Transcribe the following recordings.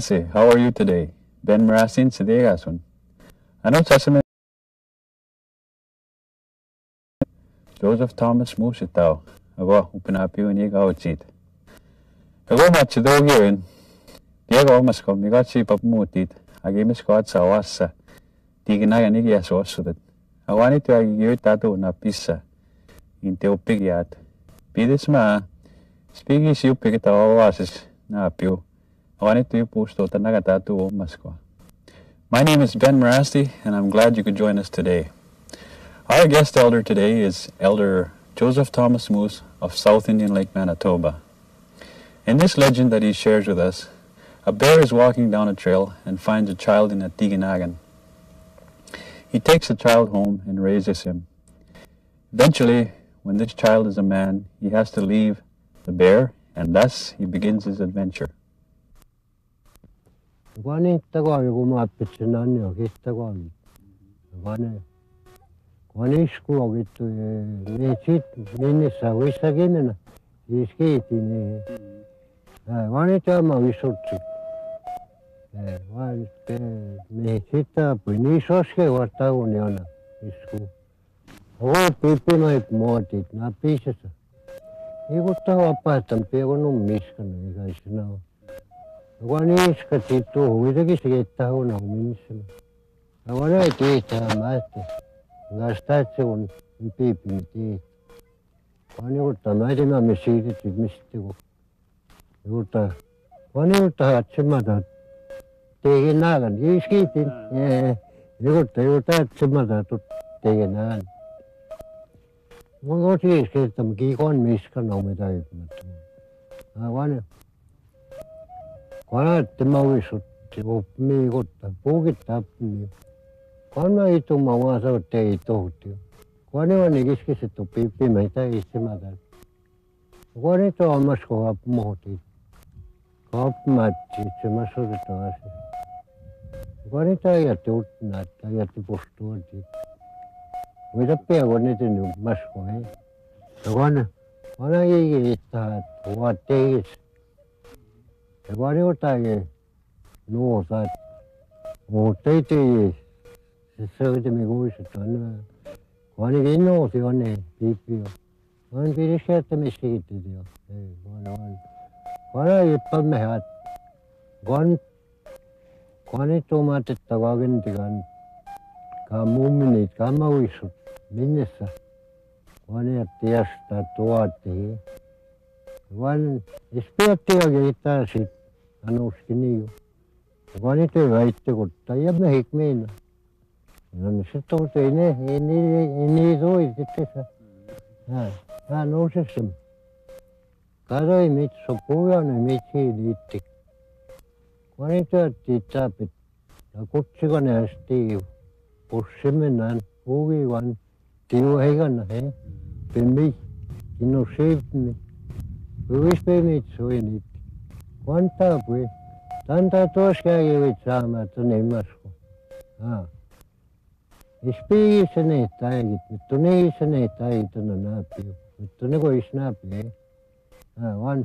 Nancy, how are you today? Ben Marasin sa Digason. I know samin? Joseph Thomas Musitaw. Aba, upinapiw niya ka uchit. Ako matsidog yun. Diego mas ko, migat si papumutit. Agimis ko at sa awasa. Tiginayan ni kaya that? Awanit yung agigiyo tato uh, na pisa. Uh, Inte upigyat. Pides ma, spigis yung pigitawawasis na apiw. Oh, My name is Ben Marasti, and I'm glad you could join us today. Our guest elder today is Elder Joseph Thomas Moose of South Indian Lake, Manitoba. In this legend that he shares with us, a bear is walking down a trail and finds a child in a Tiganagan. He takes the child home and raises him. Eventually, when this child is a man, he has to leave the bear, and thus he begins his adventure. Kwani tagoigu maapitsinani okittagogi. Kwani kwani iskuogitu miitsit minnissa wissakimena iskiitini. Kwani tämä vissutsi. Kwani miitsitta pini soske vartauni ona isku. Oo pippinoit muotit na piisassa. Ikutta vapaatam piekon ummiskana ikaisena on. Kwani iskati tu kuitenkin siettaa on minnissämä. Kwani ei tiedä maaste. Gastaatse kun piippi tiedä. Kwani kutta mä tämä me siitit mistä kun. Kutta kwani kutta hatsemata. Tegin naagan iskitin. Kutta kutta hatsemata tut tegin naagan. Mun koti iskitin kiikon Vaadata mauisutti mii kotta puukit tappi. Kanna itu maua sautte itohti. Kone on ikiskisi tupi pimeitä istimätä. Kone to ammas kohap muhuti. Kaapmatti itsemässä otetaan. Kone tai jätti utnaa tai jätti pustuuti. Mitä peako niitä nyt maskoihin? Kone, kone ei kiittää, että kuva teistä. 割りごたげのさ、持っていて、それでめごいしとね。割りげのお世話ね、ピーピーを。割りげにしやってめしてきてるよ。割りは一般めはっ。ごん、ごにとまってったわけにてかん。かもみにかまういしょ。みんなさ。わねやってやしたとわって。わん、スペアってわけいったらし。Ano uskiniyo. Gani te gait te gutta ya me hikmeina. Nan sitto te ne ini ini zo itte sa. Ha. Ha no sesim. Karo imit sopuya no imichi ditti. Gani te titta pit. Da kutsi gane asti. Ussimme nan ugi wan. Tiu hegan he. Pimmi. Ino sevmi. Uvis pemit so init. Quanta pui. Tanta tosca che vitsama tu ne masko. Ah. Ispii se ne taigit, mittu ne se ne taito na napiu. Mittu ne ko isnapi. Ah, wan.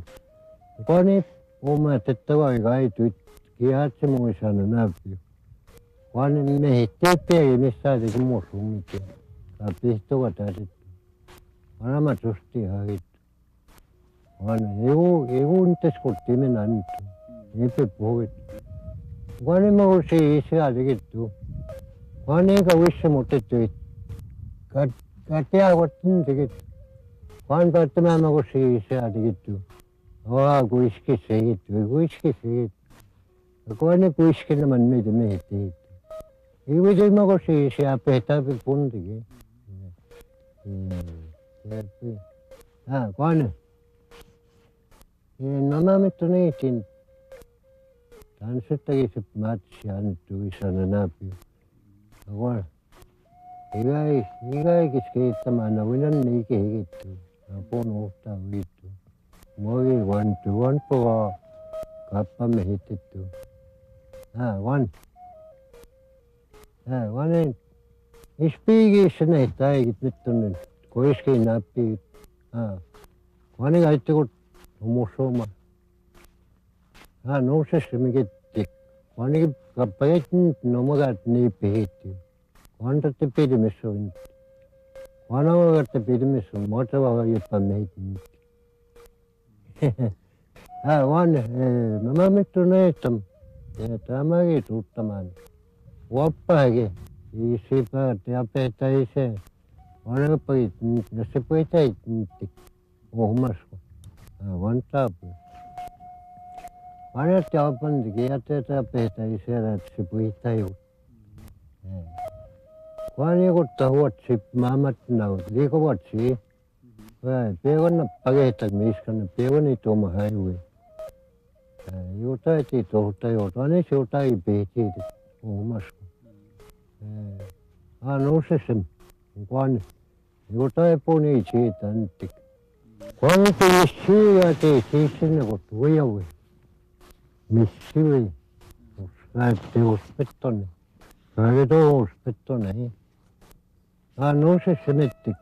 Koni oma tettava kai tyt kiatse muisa na 예고 인테스콜 때문에 난 옆에 보겠 관에 먹을 수 있어야 되겠죠. 관에가 있어 못했죠. 가태하고 뜨면 되겠죠. 관 같으면 먹을 수 있어야 되겠죠. 와, 고이시키 세겠죠. 고이시키 세겠죠. 관에 고이시키는 만매 좀 했대. 이거 좀 먹을 수 있어야 앞에 했다고 보는 되게. 예. 예. 아, 관은. nanametuneetin tansuttagisip maatsiyaanut tugisananaapio aguar igai igaikis keettamaan awinanniike higittu apuun uuttaa uittu Mogi vantu vanpuga kappamme hittittu aa van aa vanen ispiigiissanehtaigit mittunnen koiskiin appigit aa vaniga ittikut homosoma. Ha no se se me get ki kapayet no ma gat ne pehti. Wanda te pedi me so in. Wana ma gat te pedi me so mota. Ha wan mama me to ne tam. Ja tama ge tuttaman. Wappa ge. Isi pa te apeta ise. Wana pa ge. Nase pa ita itik. Ohmasko. One club Var het jou van de geerte te pestariseren sipuita yo. Kwani ko tahu sip mamat na de ko wat si. Wa pego na page tak mis kan pego ni to ma hai we. Yo ta ti to ta yo ta ne so ta i be ti de. O ma so. A no se sim. Kwani yo ta po ni chi tan tik. Quando me chega de isso, não vou eu ver. Me chega, os caras de hospital, caras do ospetone, A no se se mete.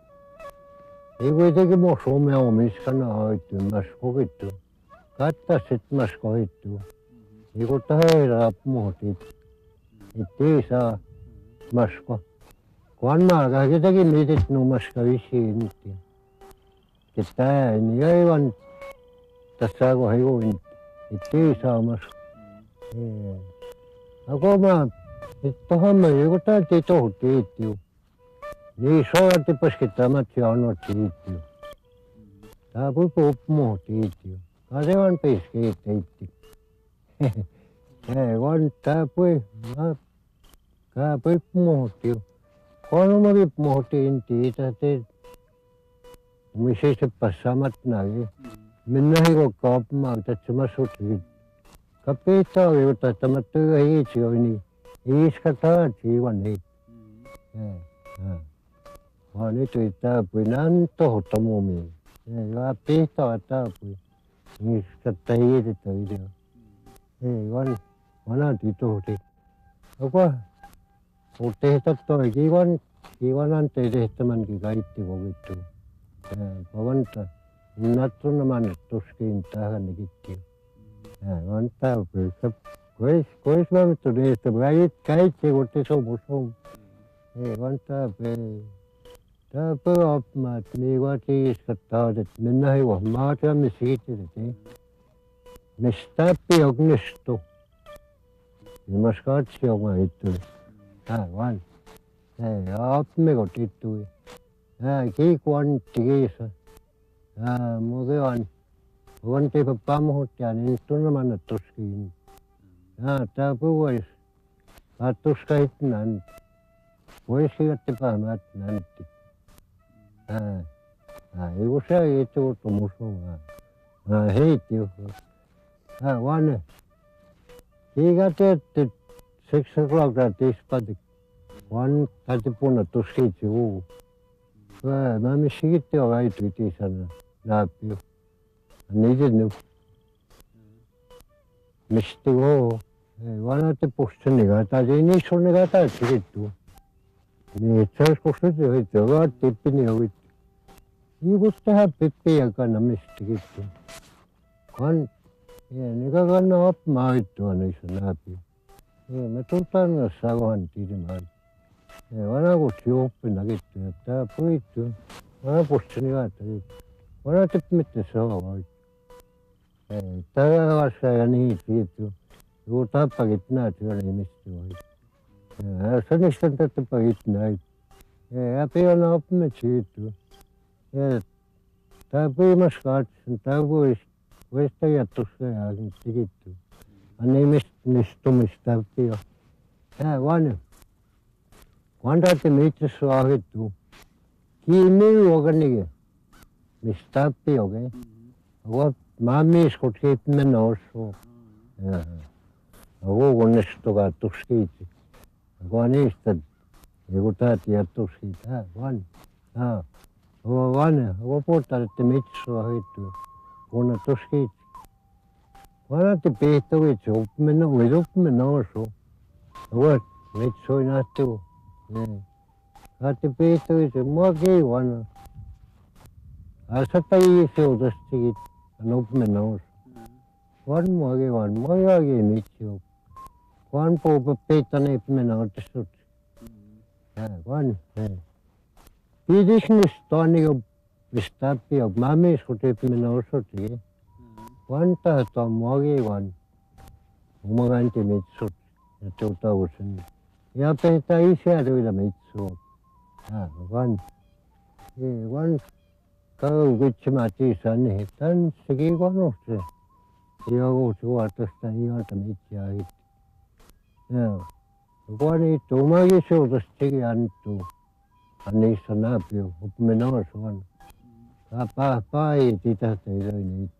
E o que que mo sou meu homens que não há isso, mas correto. Cata set mas correto. E o tal era morto. E tesa mas correto. Quando mais, que que me deu no mas que isso, niin aivan tässä kun hevoin. Ettei saa masko. Ako mä, että tohon mä joku täytyy tohon tiittiu. Niin soitti paskittamat ja annot tiittiu. Tää voi puhua tiittiu. Kasevan piski tiittiu. Ei vaan tää voi, mä Kää pöp muhtiu. Kolmari muhtiin tiitä te. me se se pasama na ge me na ko kaap ma ta chuma so ki ka peta o yo ta ta ma tu ge he chi o ni. is ka ta chi wan ne ha ha wa tu ta pu nan to ho to mo me e wa pe ta ta pu ni ka ta ye de ta i e wa ne wa na ti to te. O o te ta to ge wa ne ki wa nan te de ta man ki ga i te wo ge Pawanta natsu naman tuski intaha nigitki. Pawanta prekap kois kois mam tude tabrai kai che gote so bosom. Pawanta pe तब आप मत मेवा की सत्ता दत मिन्ना है वह मात्रा में सीट देते मिस्ता पे अग्निस्तो नमस्कार से हमारे तो हाँ वन आप में गोटी तो है khi quan trị một cái hoàn quan trị pháp ba một cái nên tuân làm ăn tốt kinh à ta bữa vậy à tốt cái nên vậy sự cái pháp mà nên à à yêu sẽ yêu chỗ tổ một o'clock this ba na mi shigit te vay tüyti sana ne yapıyor? Ne dedim? Mişti o. Vana te postu ne gata, zeyni sol ne gata şehit tu. ni cha ko shu je ge hiç var ti pi ni oldu. İyi go sta ha pepe yaka namıştı gitti. Kan ne kadar ne yapma hiç tu anı şu ne yapıyor? Ne metuntan sağ hanti de mal. Kus juuppi nägitty, että puitu. Vana pussini vaatakin. Vana teppi mitte saava. Tää vasta ja niin tietty. Juu tappakit näet vielä ihmistä voi. Ja sanistan tätä pakit näit. Ja 100 metres ಆಗಿತ್ತು ಕೀಮಿ ಒಗಣಿಗೆ ಮಿಸ್ತಾಪಿ ಹೋಗಿ ಅವತ್ತು ಮಾಮಿ ಇಸ್ಕೊಟ್ಕೆ ಇತ್ತು ನೋಡ್ಸು ಅವು ಒಣಸ್ತುಗ ತುಗ್ಸಿ ಇತ್ತು ಅಗೋನಿ ಇಸ್ತದೆ ಗೊತ್ತಾ ತೀರ್ ತುಗ್ಸಿತ ಒನ್ ಹಾಂ ಒನ್ ಅವ ಪೋಟತ್ತೆ ಮೀಟರ್ಸ್ ಆಗಿತ್ತು ಒಣ ತುಗ್ಸಿ ಇತ್ತು Wanati pehtawe tsu, upme no, wedupme no, so. Wat, met so inatu. 네. 같이 베이스에 뭐게 원. 아사타이 세우더스틱이 높으면 나오죠. 원 뭐게 원 뭐야게 미치고. 원 보고 베이스에 입으면 나오죠. 네, 원. 네. 비디스는 스토니가 비슷하게 마음에 소리 입으면 나오죠. 원타 또 뭐게 원. 엄마한테 미치고. 좋다고 생각. yapētā īsēdu ilā mītsū. Wan, wan, kāgu gucci mātī sāni hitān sikī gwanuhtī. Iāgu tu wātastā iātā mītsā hitī. Gwani tūmāgi sūtas tikī antu. Anī sanāpju, upminās wan. Kāpā pāi tītātā ilā nīt.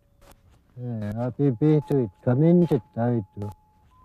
Āpī pītū it kamintit tāitu.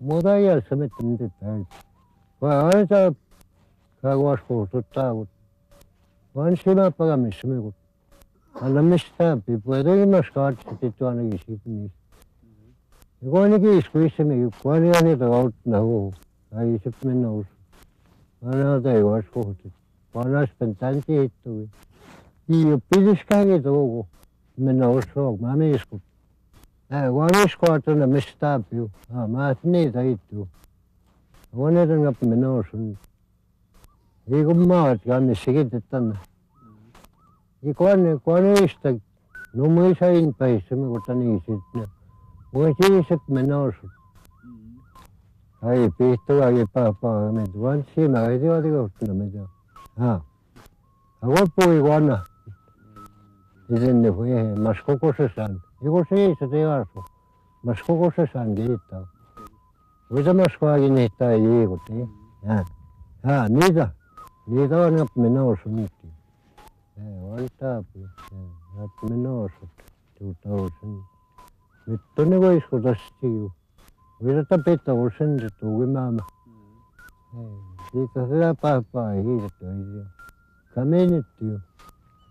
मोदाया समेत तुमते ताज वह आने चाह कागवाश को तुट्टा गुट वन सीमा पर का मिश्रण गुट अलमिश्ता पिपुएदो की मस्कार चितित्व आने की शिप नहीं ये कौन की इसको इसे में कौन याने तो आउट ना हो आई शिप में ना उस वन आता है वाश को होते वन आज पंतांची हित तो ये पिज़्ज़ कहेंगे तो वो मैं ना उस वक्त मामे इसको et niitä hittuu. Kuitenkin ngap mennä usun. Ei kun maat kannissakin tänne. Ja kuitenkin, kuitenkin ista. No muisa inpäissä, me kun tani sitten. Voi siiset menossa. Ai pihtu ai papa me tuan si ma ai dio dio na me dio. Bizimle başka koşursan. Yoksa iyisi de yarsın. Başka koşursan gelip de. O zaman başka yine hatta iyi kutu. Ha. Ha, nida. Nida var ne yapmına olsun gitti. He, var da yapıyor. Yapmına olsun. Tuta olsun. Bütün ne koyuş kudası çıkıyor. O yüzden de pek de olsun da tuğum ama. He. Bir kısıda pahpah iyi de tuğuyor. Kamen et diyor.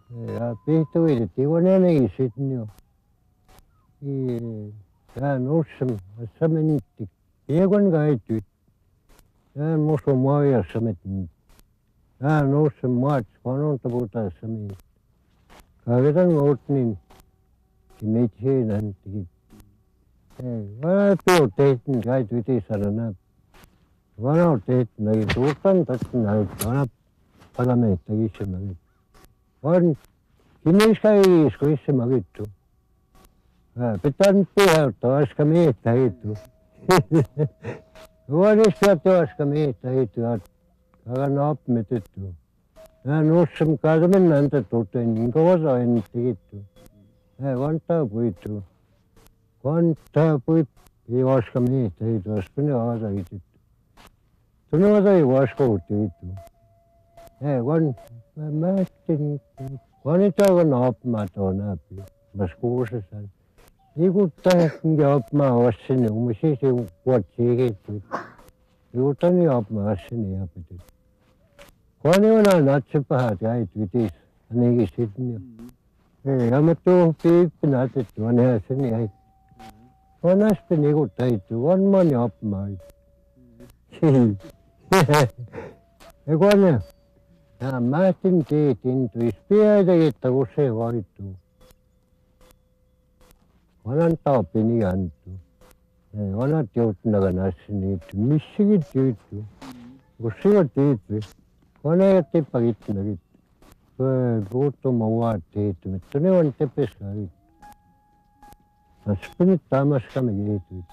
Ja pihtu viitettiin kun ennenkin sitten jo. Tää nussam, tässä menitti. Piekon käyty. Tää musta muojassa metin. Tää nussam muat, kun on taputassa meni. Kaivetan oot niin. Kimitsi nantikin. Vana pio tehtin kai tyti sarana. Vana tehtin nagi tuutan tattin nagi vana palame tagisse magit. Van kimis kai iskuisse magittu. Pitan piha toaska miettä hittu. Vuodessa toaska miettä hittu. Kaga naap mitettu. Nää nussam kaadamen nanta tutten niin kosa en tikittu. Nää vantaa puittu. Quanta pui i vaska miitä ei tuossa ne aasa itse. Tunne ata ei vaska uutiitu. Ei mä määtin quan ei täällä naapma tuo naapi. Mas kuusesan. Ikuttaa ja opma vassini umisi se vuotsi kiittu. Ikuttaa ja opma vassini ja piti. Quan ei ole natsi pahat ja ei tytis. Ainakin sitten. Ei, ja mä tuon piippi näytetty, on ihan sen jäi. Vanhasti niinku täytyy, on moni. Ja kun ne, ja mä Tā mātin tētin tu izpējāda ietavu sevaritu. Vanan taupini antu. Vanan teutnagan asinītu. Missigi tūtu. Gussiga tūtu. Vanan jāti pagitnagit. Būtu mawā tētu. Tuni van tepesagit. Aspini tāmas kam jētu.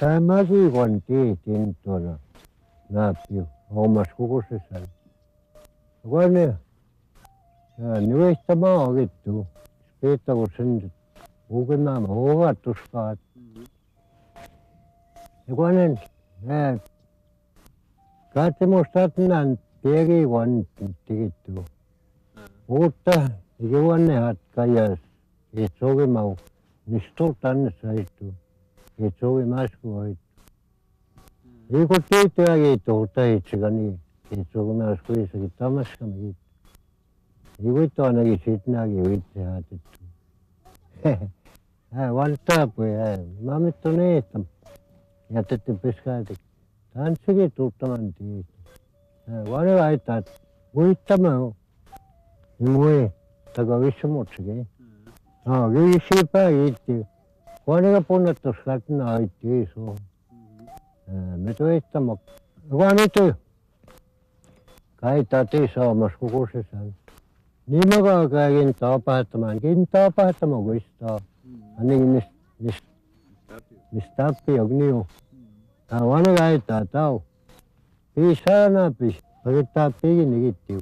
Tāmagi van tētin tūna. Nāpju. Homas kukusesai. Гуайме нивэстэмаа огитду. Спэта усэнд угэнаа оогаа тусгаад. Эгуанэн э гатэмостатнан тэгэ гон тигэтду. Уутта игэванэ хат каяс эцогэ мау нистолтан сайту. эцогэ машгүй айт. Эготтэй тэгэ тоотай чигани. kinchogme askoi sagi tamashkam git. Igoi to anagi sitnagi git hati tu. Ha walta po ha mami to ne tam. Yate te peskati. Tan sige tutaman ti. Wale vai ta. Goi tama. Igoi taga vishmo chige. Ha gei shipa git. Wale ga ponna to skatna ai ti so. Me to esta mo. Wale to. Kogu see seal. nii ma ka käin taapahätama, käin taapahätama, kui ta, niin mis, mis, mis tappi on niu. Ta vana käitä tau. Piisana pis, aga tappikin nigitiu.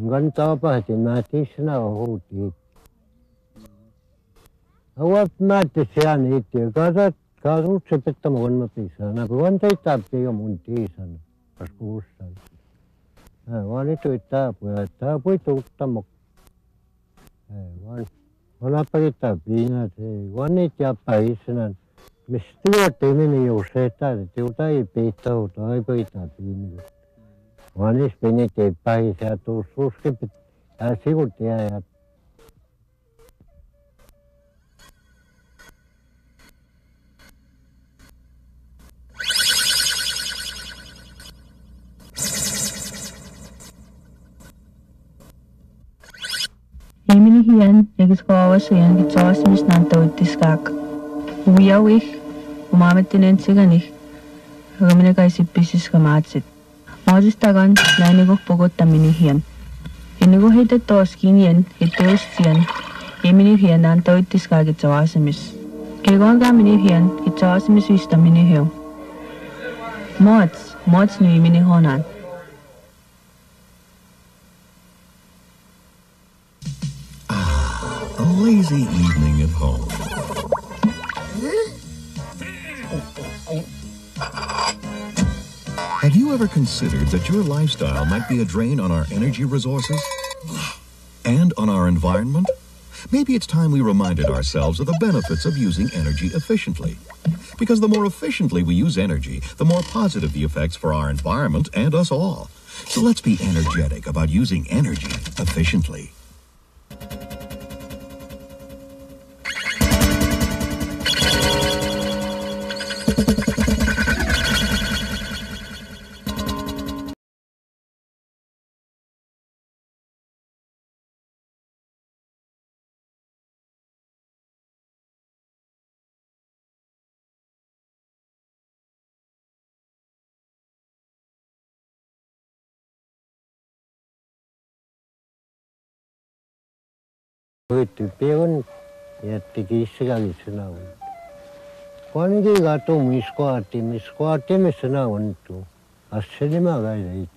Ngan taapahti, mä tisna huuti. Awat mä tisna nigitiu, kasat Kaasuutse pettämä on piisana, kun on teitä jo mun tiisana, kas kuussan. vaan nyt yrittää puhuttaa puituutta mukka. Vaan olapakittaa piinat, vaan niitä jäppää itsenään. Mistä työtä meni juuri että tiuta ei piittaa, mutta ei piittaa piinat. Vaan niissä piinit ei päin, tuu suskipit, ja sivut jää ja Emini hian agus gáhas íon go táisimis ná dótiscaach. Uíáhaich go mámetin an siganih go minic gaiisi bisis go máid. Máis dagan lena go bogad a mini hian. Ina go héad a dós cíon i dús tían éimiú hian an dótisca go táisimis. Ke gáin ga mini hian i táisimis ús evening at home. Have you ever considered that your lifestyle might be a drain on our energy resources and on our environment? Maybe it's time we reminded ourselves of the benefits of using energy efficiently. Because the more efficiently we use energy, the more positive the effects for our environment and us all. So let's be energetic about using energy efficiently. Võeti peon jättigi issäkävi sõna on. Kuitenkin kato mis kohati, mis kohati me sõna on tu. Asja nima käida ei.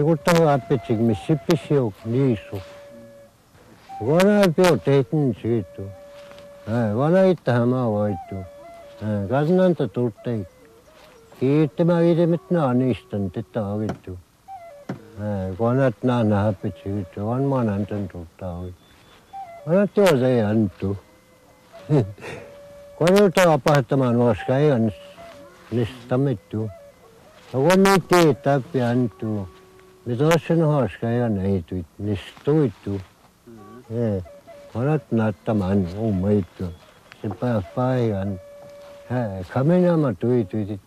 Ikuta apetsik, mis sipis jook niisu. Vana peo tehtin siitu. Vana ittaha maa voitu. Kasnanta tuttei. Kiittämä viidemet naanistan tätä avitu. Konat naana apetsik, on manantan tuttaa oikein. Olen tuossa ei antu. Kun nyt tapahtumaan nuoska ei on nistamittu. Ja kun nyt ei tappi antu. Me tuossa nuoska ei on ei tuit nistuitu. Konat nattamaan uumaitu. Se pää paikan. Kaminama tuituitit.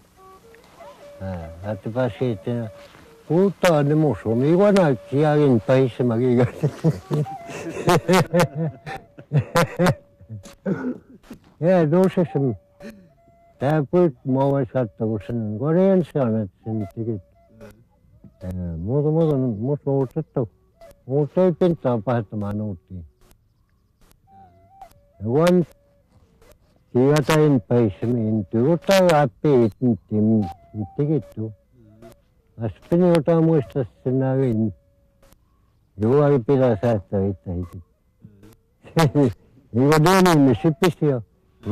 그렇다 뭐 소미관할 지하긴 다이스 막 이거 예 노세슴 대불 먹을 갔다고 쓰는 거래는 시간에 재밌게 예 모두 모두는 못 오셨다 오때 뺀다 봐도 많은 오지 원 지하다인 바이스면 인도로 딱 앞에 있는 팀 되겠죠 Joo, ei pidä säästää itse itse. Niin kuin tein, niin sippisi jo.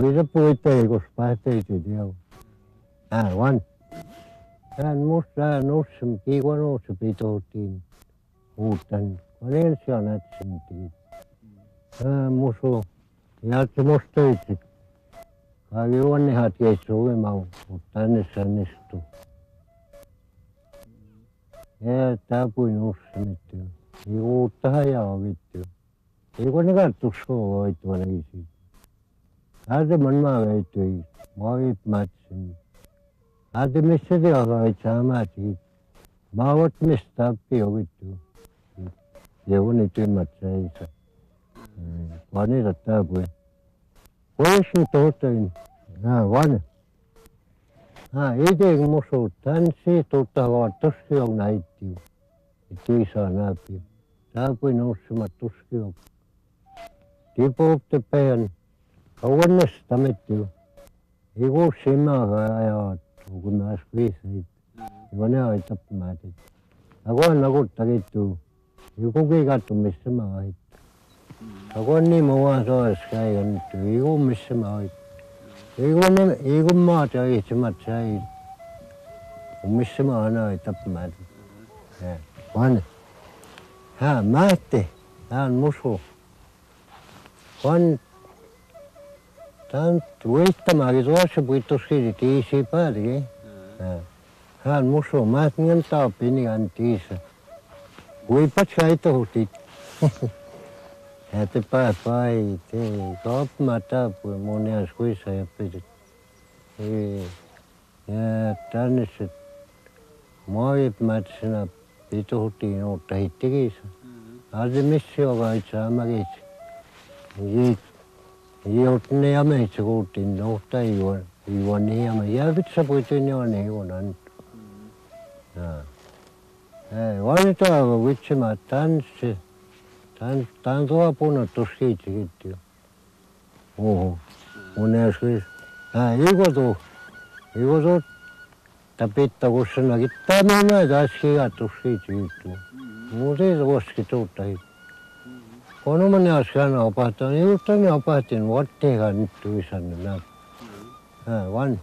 Voi se puhuitte, kun päätteitä tiedä. Ää, vaan. Hän musta, hän nousi, kiikua nousi pitouttiin. Uuttan. Kun ensin on nätsintiin. Hän musu. Ja se musta itse. Agi onni hat keitsu mau, mutta tänne sannistu. Tää kuin ossa mitty. Ei uutta hajaa vittu. Ei kun ne kattu soo hoitua näkisi. mun maa veittyi. Mä viit mätsin. Äätä missä te alkaitsaa mätsi. Mä oot mistä appio vittu. Joku nyt ymmärtää isä. Mm, vaan niitä tää kuin. Pois nyt otein. Nää vanha. Haa, itse kun musta tanssi, tuttavaa tosi on näitä. Ei saa näpi. Täpui noussima tuski on. Tipuutte päin. Kauannesta mitti. Ei kun simmaa ajaa. Kun mä skviisit. Ei ne aita päätit. Ja kun nakutta kittuu. Ei kukin kattu missä mä ait. Ja kun niin muuan sois käy nyt. Ei kun missä mä ait. Ei kun ne, ei kun maat ja ihtimät säi. Kun missä mä aina Vaan. Hän määtti. Hän musu. Vaan. Tän tuittamakin tuossa puittuskin tiisi päätikin. Hän musu. Mä en taapini hän tiisa. Kuipat säitohutit. Hete pa pai te kop mata pu monia skui sa ya pe. E ya tanne moi matsina итуутигинуутта хиттигиис аалимиссиогаитсаамагиит иит иортниамаит гуутин нуурта иуа иуаниама явитсапуитиниуани игунан аа э ванитаава витсима танси тан танзуапуна тусхиитигиттиу оо унэшхис аа игодо игодо tapetta kussana kitta mämmä taski jatuksi tyytty. Muuten se voski tuota juttu. Konomani askan apahtan, juuttani apahtin vatteega nyt tuisanne näin. Hää van.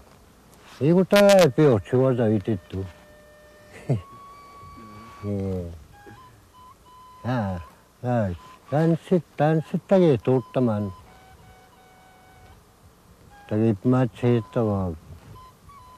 Ei kun tää ei peotsi vata vitittu. Hää, hää. Tanssit, tanssit tagi tuuttamaan. Tagi mätsiittävaa.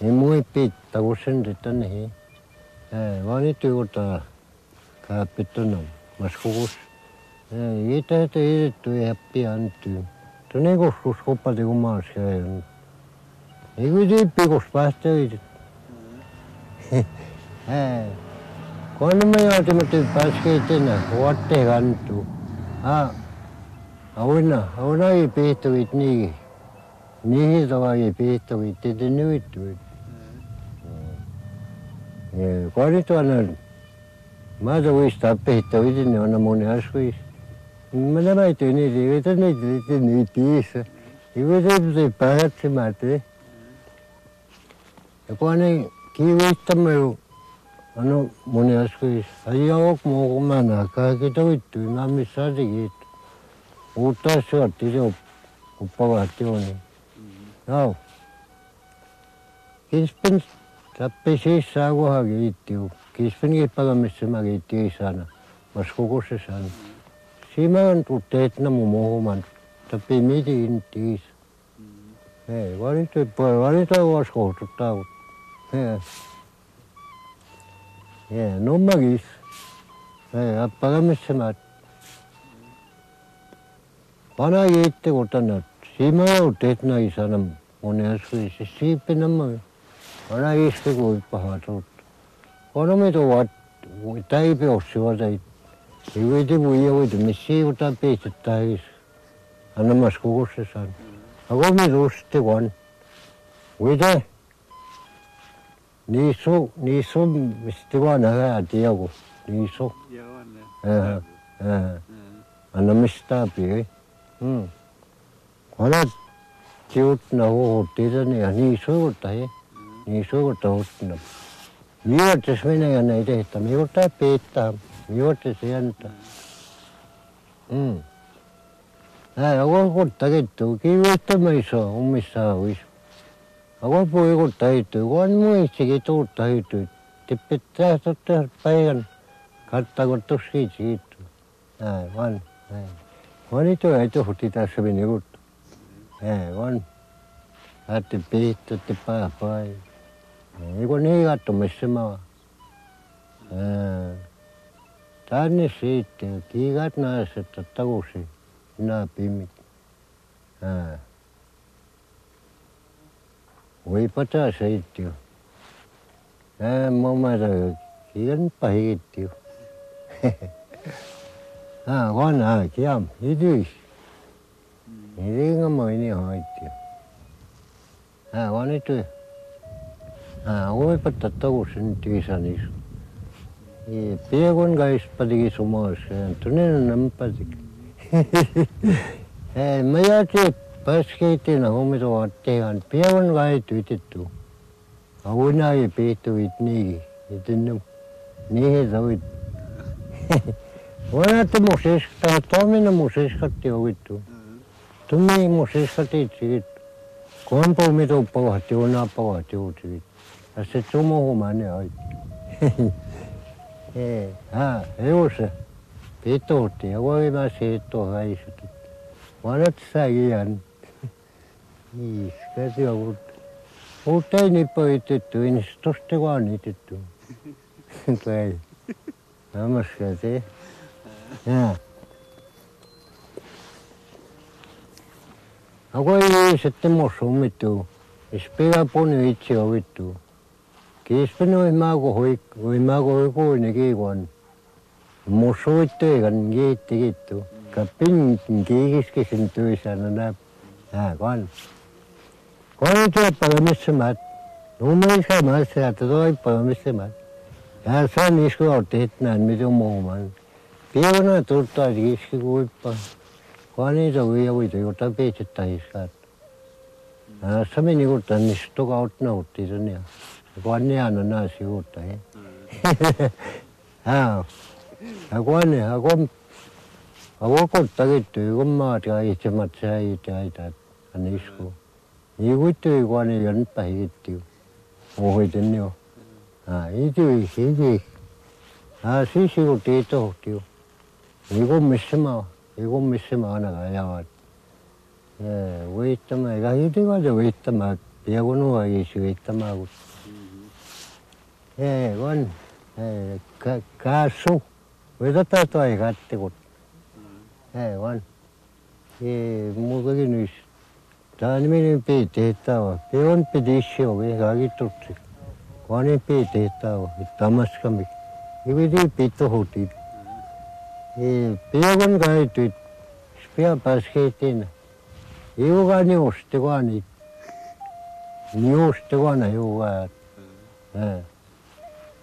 pitää saa kohdat siitä, mä skatsi ovitti. Ah, iti, iti. Ja kun mä jäät pääskeitti nää kiittiu. Pipihtui siitä. Kone kata titoa nisku. Noskin isku mun äskuis. Ani nappi ja kaatiu. Ni mui pitta kusen tänne hi. Eh, vani tuota kaapittuna. Maskukus. Eh, itä että idettu ja happi antu. Tunne kuskus kuppati kummaas käy. Ei kun tiippi Eh, cuarito anal. Más de hoy está pesta, hoy tiene aina moni askuis. Me la va a tener, y voy a tener, y voy a tener, y voy a tener, y voy a tener, y voy a tener, y voy a tener, あの、もねやすくい、あいやおくもごまな、かけといて、なみさでぎ、おたしはてりょ、おっぱがあってよね。なお、きんすぴんす Tapis ei saa kuhugi viiti, kiispengi palamisse ma keiti ei saa, mas kogu see saan. siin ma olen tuttav, no mu muhu ma tapi midi intiis. ei valita, pole valida, vaas kohtuta. ja no ma kiis, palamisse ma. vana keeti, kui ta nüüd, siin ma olen tuttav, no ei saa enam, on järsku siis siip enam ära istu, kui paha suud. Ono mitu vaat, tai peossi vaat, ei võidi muia võidi, mis siia võtab peetet täis. Anna mas kukusse saan. Aga mitu usti on. Võide, nii su, nii su, mis te vaan hää tiegu, nii su. Jaa, jaa. Anna mis taabi, ei. Olet tiutna huhuttiidani ja nii suuta, ei. niisuuguta uuttina. Miuotis minä ja ne tehtä, miuota piittaa, miuotis jäntä. Mm. Nää on kuutta kettu, kiivettä meissä omissa hauissa. Aga pui kuutta hittu, kun on muistikin tuutta hittu. Tippit tästä tehdä päivän, kattaa kun tuskiit hittu. Näin, vaan, näin. Oli tuo ei tuhti tässä meni kuutta. Näin, vaan. Lähti piittatti pääpäivä. 이걸 내가 또 무슨 말 다른 시 있대 기가 나서 떴다고 시 나 비밀 아 왜부터 시 있대요 아 뭐마다 기간 빠이 있대요 아 원아 기암 이들 이들가 뭐니 하이대요 아 원이 또 mun mielestä kiikan pahikitti jo. Ää, con ää, kiam, ityis. Itinga moi hoitti jo. Ää, con itu. Ää, voipa takusi nyt tiisanis. Piekon kais patiki sumois. Tunnen nampatik. Ei, mä jätin paskeitina huomioon vaatteehan. Piekon kai tyytetty. Auna ei piittu itniigi. Itinu. Niihin sovit. Voinaatte musista, toimina musiskatti ovittu. Tumi musiskatti ja se tumo humane oi. Eh, ah, eu se. Pito te, agora eu mais pito vai isso. Olha te sai aí. Isso, quer dizer, eu eu tenho para te tu, e estou te guardando te tu. Então aí. Vamos fazer. Ah. Agora eu se temos um mitu. Espera por noite, eu mitu. Kiispenu ei maago hoik, ei maago hoikuinen kiikuan. Musuittu eikä kiitti kittu. Kappin kiikiskisin tyysänä nää. Nää kan. Kan tuoppa missä mä. Numeisa mä sieltä toippa missä mä. Ja se on isku otti näin mitä muuman. Piona tulta kiiski kuippa. Kan niitä uja uita jota peitsettä iskat. Ja se meni kuutan niistä kautta nautti sen ja. 관리하는 날씨 없 다. 아, 관리 하고 하고 꼴딱이 뜨고 말이야 이제 맞춰야 이제 아이다 안 있고 이것도 이관에 연파이겠지 요. 오해됐네 요. 아, 이제 이제 아 시시고 뒤도 없지 요. 이거 미스마 이거 미스마 하나 가야 예, 왜 있다마 이가 이래가지고 왜 있다마 배고는 와 계시고 있다마 고. Kan ne anna nää sivuutta he. Ja. Ja kan ne, ja kan Ako kottakin kun maat ja itse matsaa itse aita anisku. Niin kuittui kun ne jön päivitti. Ohiten jo. Ah, itse itse. Ah, siis joku tietohti jo. Niin kuin missä mä niin kuin missä mä aina ajavat. Uittama, eikä hiti vaan uittama. Ja kun nuo ei uittama. Ei, kun. Kaasu. Uitata toi kattikut. Ei vaan. Ei muutakin nyt. Tämä niminen piitehtävä. Peon pidisi ovi kaikki tutsi. Kone piitehtävä. Tamaskami. Ividi piitto hutit. Ei peon käytyt. Spia paskeitin. Iuga niusti kani. Niusti kani iuga. Ei. Ei. Hän. Niitä. Niitä ei piittuit niikin.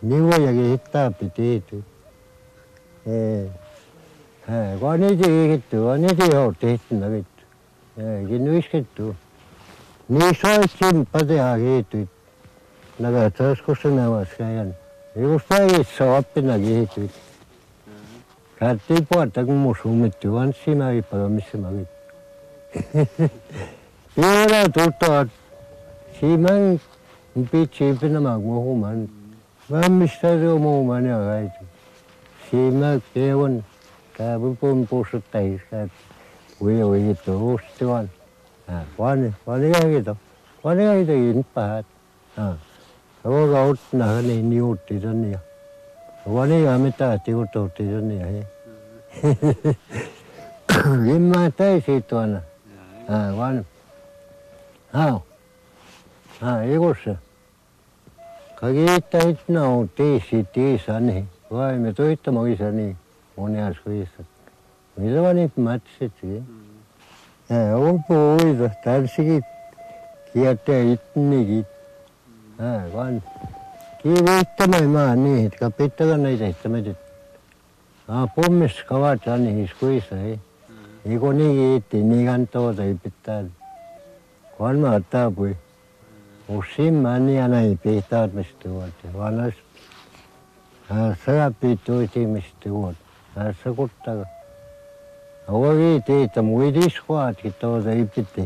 te na pio. Mas ko ko se san. E ga no mo te ni po i te. Ni wo ya ge hitta pi te tu. Eh. Kun niitä iikittu, on niitä jo tehty vittu. Eikin nyskittu. Niin soitsin patea kiityt. Naga taskus se navas käyn. Just päivissä oppina kiityt. Kätti puolta kun mun summittu, vaan siinä ei paljon missä mä vittu. Vielä tuttua. Siinä pitsi pinamään kun huuman. Mä mistä se on muuman ja kaikki. Siinä keon. Tämä pun pussutta iskä. Ui ui tuusti vaan. Vaan vaan ei kiito. Vaan ei kiito inpäät. Kau kaut nah ni niutti sen ja. Vaan ei mitään Memang misteri umum mana lah itu. Si Mak Dewan, tapi pun pusat teh, kata. Wih, wih, itu, terus tuan. Puan, puan ni kan gitu. Puan ni kan gitu, ini pahat. Kalau kau nak ni, ni uti dan ni. Puan ni kan minta hati utuh uti dan ni. Ini mata isi Ha, vaan. Kiivittämään maan niin, että kapittaka näitä ehtämätit. Ha, pommis kavat sani hiskuissa. Eikö niin kiitti, niin kantoo tai pitää. Kun mä ottaa pui. Usein mä niin aina ei pitää mistä vuotta. Vanhas. Hän saa pitää mistä vuotta. Hän saa kuttaa. Voi teitä muidis kuatkin tuota ei pitää.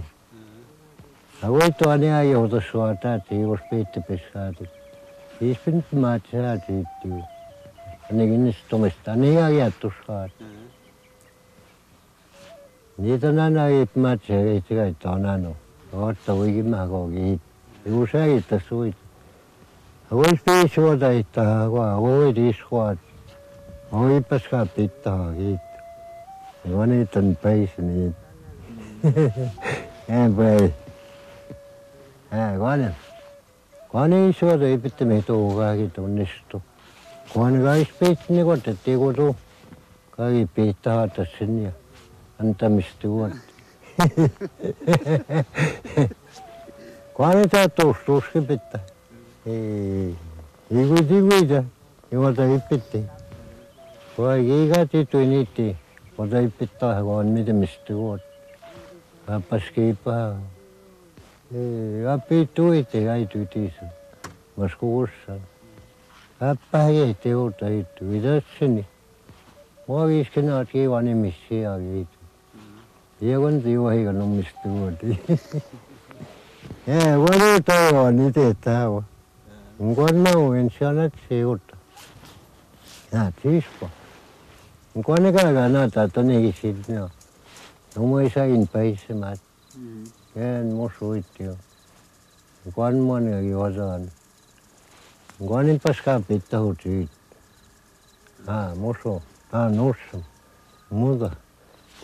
Voi tuo niin aiheuta suota, että jos pitää pesäätä. Siis pitää mä säätyy. Ainakin niistä tomista niin ajattu saada. Niitä on aina ei mä säätyy, että on aina. Otta Его шарит-то свой. Ой, пить вода и тагва, ой, дисхват. Ой, пасхат и тагит. Его не тан пейсни. Эн пей. Э, гуанем. Гуане и вода и пить мне то угагит он несту. Гуане гайс пить не год, это его то. Каги пить тагата синья. Антамисты вот voikin mä kokin. Joku säittää soit. Vois piisuota että vaan voi tiskuat. Voi paskaa pitää kiitti. Ja niitä on päissä niin. En päin. Ää, kone. Kone ei suota ei pitää me tuukaakin tunnistu. Kone kais pitää niin kotettiin kutu. Kaikki pitää haata sen ja antamista vuotta. Kone tää tustuskin pitää. Ei. Ei kuiti kuita. Jumalta ei pitää. Vai kiikati tui niitti. Ota ei pitää kun on miten mistä vuotta. Kappas kiipaa. Ei, appi tuite ei tytissä. Mas kuussa. Kappa ei teota ei tuitatseni. Mua viisken naat kiiva nimissä ja kiitos. Ja kun tiu eikä nummista vuotti. Ja vuotti toivoa niitä täällä. Kun mä uin siellä siuta. Ja tispa. Kun ne käy näitä tonnekin sitten. No mä sain päisemät. En mä suitti jo. Kun mä ne juodaan. Kun ne paskaa pitää huutit. Ah, muso. Ah, nussa. Muuta.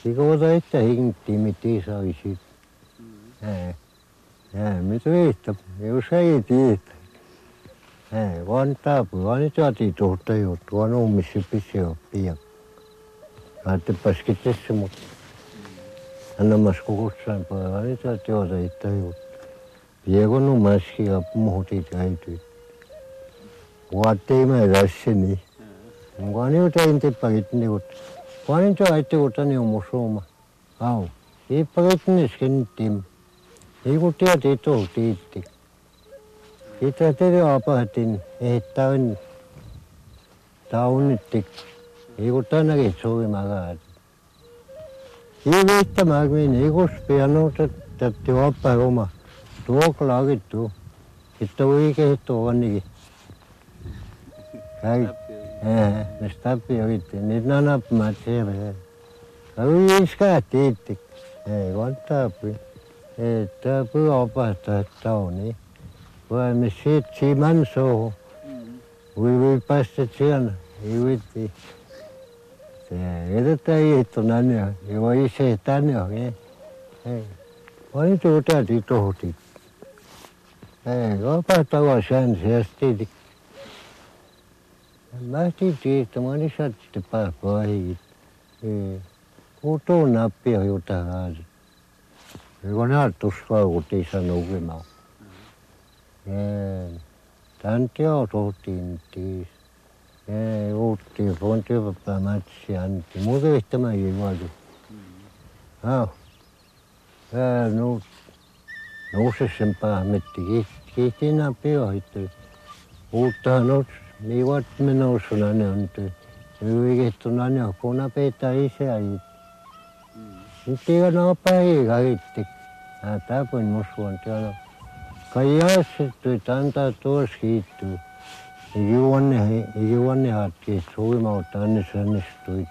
Sika ota että hingti miten saisit. Eh. Eh, mitä Häämytviittä, jos ei tiitä. Ei vaan taapua, niin saatiin tuosta juttua, on ummissi pisi oppia. Saatte paskit tässä, mutta annamas kukussaan päivää, niin saatte ota itse juttu. Viekö nu maski ja muut itäytyy. Vaattei mä tässä niin. Kukaan ei ota inte pakit niin juttu. Kukaan ei ota itse ota niin on musuuma. Au. Ei pakit niskin timmu. On taunitti. Ei kun tänäkin soimakaan. Ei viittämään, kun ei kun spianut, että oppa oma. Tuo klaagittu. Sitten oikein tuonnikin. Käy. Eh, ne stappi oitti. Nyt nanappamat siellä. Käy iskaa tiitti. Ei kun tappi. että pyhäopasta, että on niin. Vai me sietsi mansoo. Voi voi päästä siellä, ei vitti. Edetä ei ehto näin jo, ja voi se tänne jo. Voi tuu täti tohti. Ei, opasta voi sen sieltä. Mä tiitin, että mä olin sattu pääpää. Kutuu nappia jotain. Näyttusvauti sanoo kyllä. Ei. Tän teo tohtiin tiis. Ei, uutti, on työpäivä matsi antti. Muuta yhtä ei vaadu. Hau. Ää, nu. Nouse sen päämetti. Kiitti nappi ohitteli. Uutta nous. Niin vuot me nousuna ne on työ. Yikettuna ne on kuna peitä isä ei. Nyt ei ole päivä itti. Ää, tapoin musuon tiedä. Kai jäässetty, että antaa tuossa kiittyy. Ei juonne, ei juonne hatki, suimautta anne sannistui.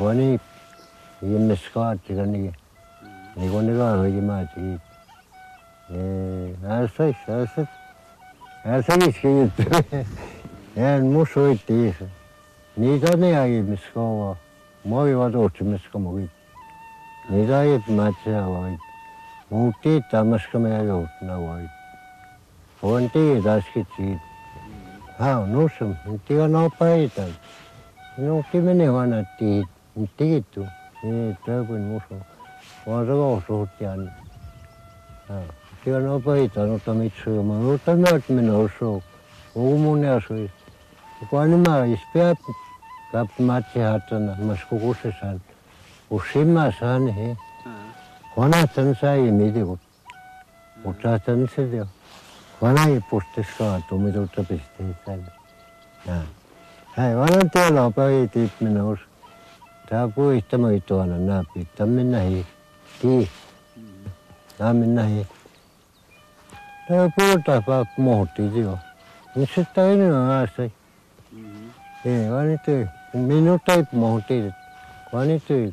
Vani, ihmes kaattika niin. Niin kun ne kahvii maati. Äässä, äässä. Äässä kiitty. En musuitti isä. Niitä ne ihmis kauan. Moi vatuutsi miska moi. Niitä ei mätsää Midayet maçına Mukti tamaşkamaya yoluna vayt. Fonti yedaşki çiğit. Ha, nusum, intiga napayitan. Nukti no, mene vana tiğit, intigitu. Yine tövbün nusum. Vaza kohsuhtiyan. Ha, intiga napayitan, ota mitsuyuman, ota nötmine osu. Uumune asui. Kuanima ispiat, kapmatsi hatana, mas kukusisan. ushimashani he wana tansa imidi ut uta tansa dio wana i pustiska tumi uta pisti sai ja hai wana te la pa i tip minus ta pu istamo i tuana na pi tamminna hi ki na minna hi ta pu ta pa mohti niin se sitta ni na sai ei vani tyy minun taip mohti vani tyy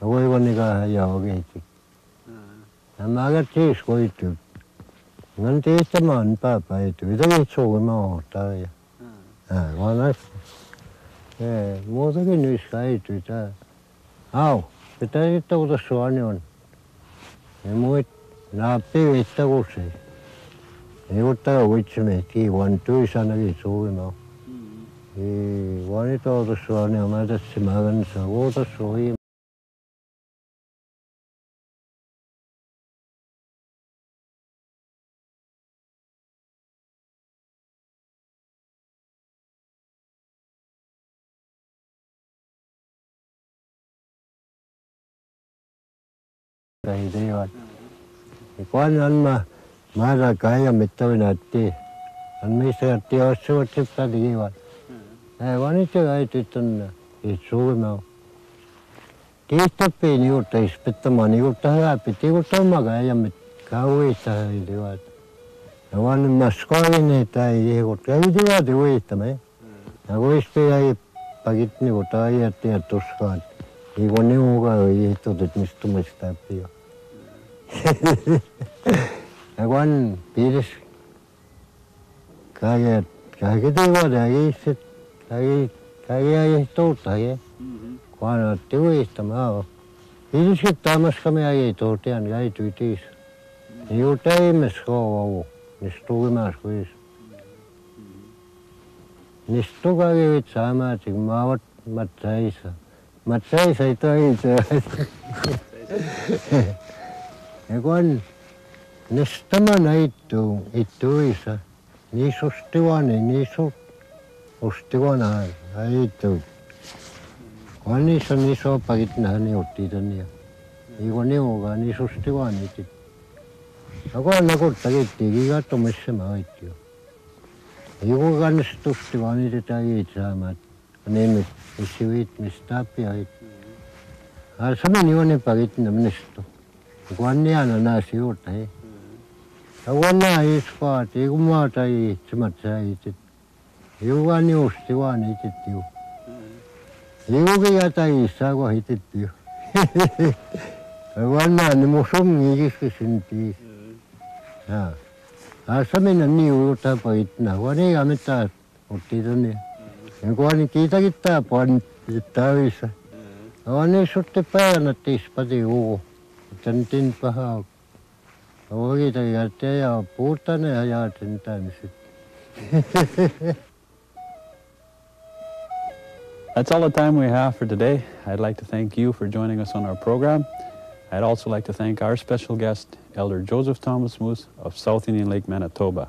여기 보니까 여기 있 지. 남아가 뒤에서 있 지. 난 뒤에서만 안 봐 봐. 위장이 좋으면 없 다. 아, 원할 예, 모두게 뉴스가 있 지. 아 우, 그때 있다고도 수완이 온. 뭐, 나빼 있다고 세. 이것다가 오이쯤에 이 원투 이상하게 좋으 면. 이 원이 또 수완이 엄마도 심하게 서고 또 소위 Cái đi rồi. Thì có anh mà mà ra cái là mình tôi là ti. Anh mới sẽ tiêu số tiếp ta đi rồi. Này quan đi chơi ai thì tuần thì số mà. Tí tập về nhiều tay spit mà nhiều tay à bị tiêu tay mà cái là mình cao ấy ta đi rồi. Quan mà score này tay đi có cái gì đó đi vậy ta mấy. Aku ispe ai pagit ni ko tayo at yatos ka. Iko ni mo ka ito dit misto mas tapi. Aguan piris kaya kaya tu ko dai sit kaya kaya ai to tayo. Kuan tiwi tama. Piris kit tamas kami ai to tian gai tuitis. Iu tai mes ko wo. Misto mas ko is. Nistukavi sama tik mawat matsaisa. Matsaisa itu itu. Ja kun nistama näitu itu isa. Niin sustivani, niin su ustivana aitu. Kun niissä niin sopakit nähni otti tänne. Ei kun neuvokaa niin sustivani. Ja kun nakuttakitti, kattomissa mä aitti jo. Joku kannustusti vaan niitä tai saamaan. Ne missä viit, missä tapia hit. Har sama ni wani pagit na nemec šivit mi stapja. Ali su meni one pagetne nistu, Gvannijana nas juurta. Gvannija ei spaat, ei kummaata ei tsematsa ei. Ju vaan juusti vaan ei tettiu. Juu kiata ei saa kun ei tettiu. Gvannija ni musum ikiskisinti. Jaa. Asa minä niin juurta pagetna. Gvannija mitä otti tänne. Uti tani. Wani kita kita pon itawisa. Wani sutti päivänä tispati uu. Tantin paha. Oli ta jätte ja ja jaatin tänne That's all the time we have for today. I'd like to thank you for joining us on our program. I'd also like to thank our special guest, Elder Joseph Thomas Moose of South Indian Lake, Manitoba.